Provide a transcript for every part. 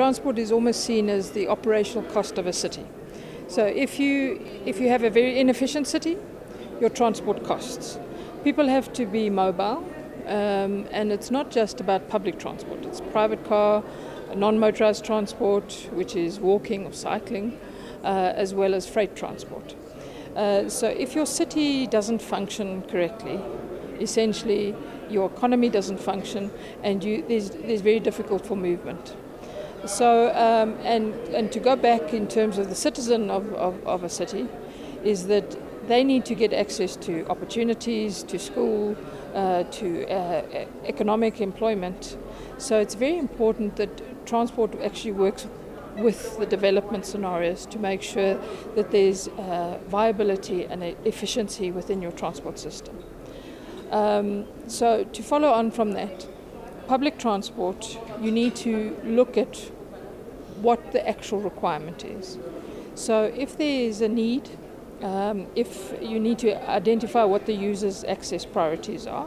transport is almost seen as the operational cost of a city. So if you if you have a very inefficient city, your transport costs. People have to be mobile, um, and it's not just about public transport. It's private car, non-motorized transport, which is walking or cycling, uh, as well as freight transport. Uh, so if your city doesn't function correctly, essentially your economy doesn't function, and you, there's, there's very difficult for movement. So, um, and, and to go back in terms of the citizen of, of, of, a city, is that they need to get access to opportunities, to school, uh, to uh, economic employment. So it's very important that transport actually works with the development scenarios to make sure that there's uh, viability and efficiency within your transport system. Um, so to follow on from that, public transport, you need to look at what the actual requirement is. So if there is a need, um, if you need to identify what the user's access priorities are.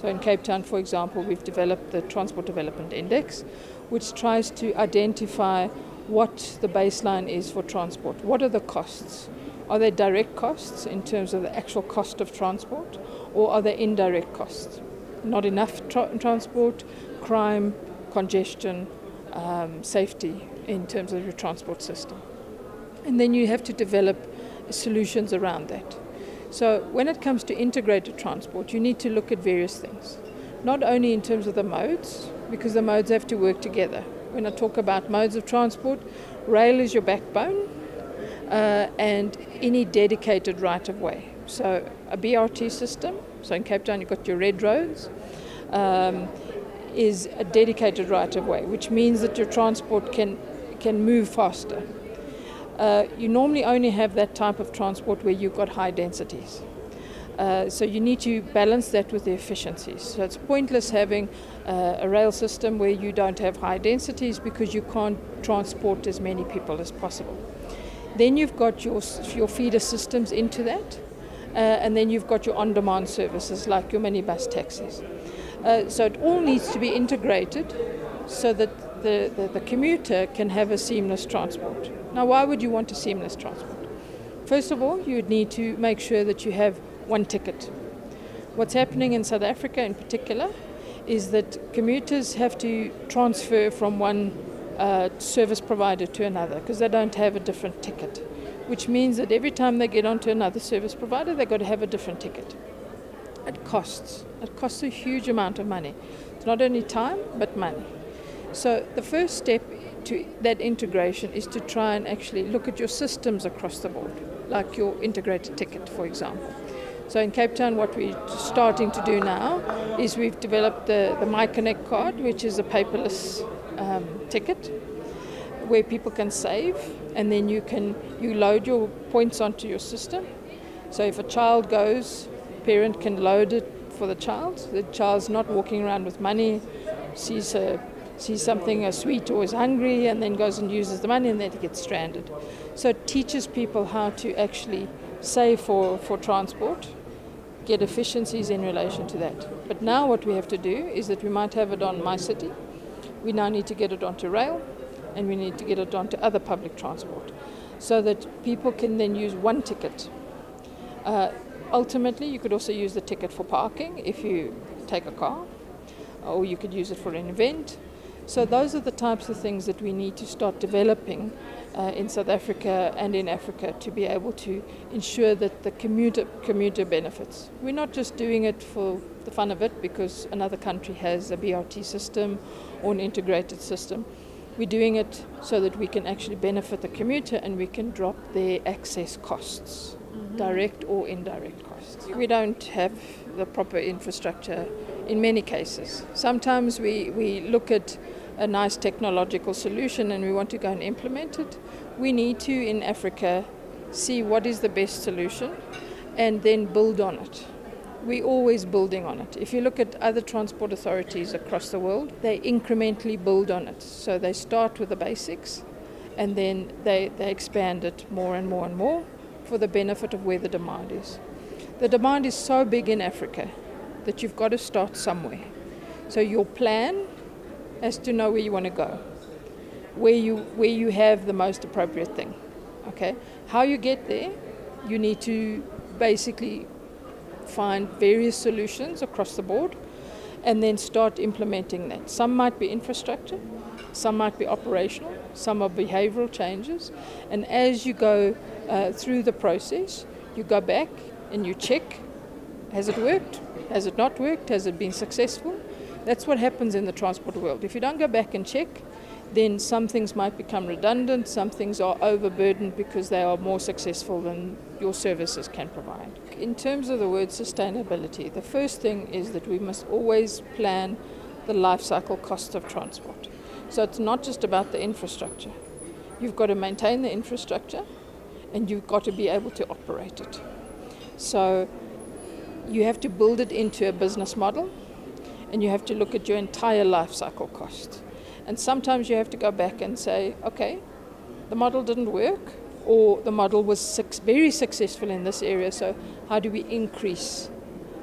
So in Cape Town, for example, we've developed the Transport Development Index, which tries to identify what the baseline is for transport. What are the costs? Are they direct costs in terms of the actual cost of transport, or are they indirect costs? Not enough tra- transport, crime, congestion, um, safety in terms of your transport system. And then you have to develop solutions around that. So, when it comes to integrated transport, you need to look at various things. Not only in terms of the modes, because the modes have to work together. When I talk about modes of transport, rail is your backbone, uh, and any dedicated right of way. So a BRT system, so in Cape Town you've got your red roads, um, is a dedicated right of way, which means that your transport can, can move faster. Uh, you normally only have that type of transport where you've got high densities. Uh, so you need to balance that with the efficiencies. So it's pointless having uh, a rail system where you don't have high densities because you can't transport as many people as possible. Then you've got your, your feeder systems into that, uh, and then you've got your on demand services like your minibus taxis. Uh, so it all needs to be integrated so that the, the, the, commuter can have a seamless transport. Now, why would you want a seamless transport? First of all, you would need to make sure that you have one ticket. What's happening in South Africa in particular is that commuters have to transfer from one uh, service provider to another because they don't have a different ticket, which means that every time they get onto another service provider, they've got to have a different ticket. It costs. It costs a huge amount of money. It's not only time, but money. So the first step to that integration is to try and actually look at your systems across the board, like your integrated ticket, for example. So in Cape Town, what we're starting to do now is we've developed the, the MyConnect card, which is a paperless um, ticket where people can save and then you can you load your points onto your system. So if a child goes, parent can load it for the child. The child's not walking around with money, sees a sees something a sweet or is hungry and then goes and uses the money and then he gets stranded. So it teaches people how to actually save for, for transport, get efficiencies in relation to that. But now what we have to do is that we might have it on MyCiti, we now need to get it onto rail and we need to get it onto other public transport so that people can then use one ticket. Uh, ultimately, you could also use the ticket for parking if you take a car, or you could use it for an event. So, those are the types of things that we need to start developing uh, in South Africa and in Africa to be able to ensure that the commuter, commuter benefits. We're not just doing it for the fun of it because another country has a BRT system or an integrated system. We're doing it so that we can actually benefit the commuter and we can drop their access costs, mm-hmm. direct or indirect costs. We don't have the proper infrastructure in many cases. Sometimes we, we look at a nice technological solution and we want to go and implement it. We need to, in Africa, see what is the best solution and then build on it we're always building on it. If you look at other transport authorities across the world, they incrementally build on it. So they start with the basics and then they, they expand it more and more and more for the benefit of where the demand is. The demand is so big in Africa that you've got to start somewhere. So your plan is to know where you want to go. where you where you have the most appropriate thing. Okay, how you get there, you need to basically find various solutions across the board, and then start implementing that. Some might be infrastructure, some might be operational, some are behavioural changes, and as you go uh, through the process, you go back and you check: has it worked? Has it not worked? Has it been successful? That's what happens in the transport world. If you don't go back and check, then some things might become redundant, some things are overburdened because they are more successful than your services can provide. In terms of the word sustainability, the first thing is that we must always plan the life cycle cost of transport. So it's not just about the infrastructure. You've got to maintain the infrastructure and you've got to be able to operate it. So you have to build it into a business model and you have to look at your entire life cycle cost. And sometimes you have to go back and say, okay, the model didn't work, or the model was very successful in this area, so how do we increase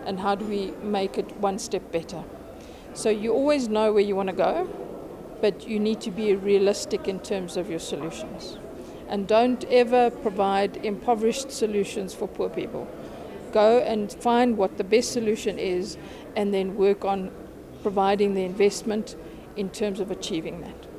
and how do we make it one step better? So you always know where you want to go, but you need to be realistic in terms of your solutions. And don't ever provide impoverished solutions for poor people. Go and find what the best solution is and then work on providing the investment in terms of achieving that.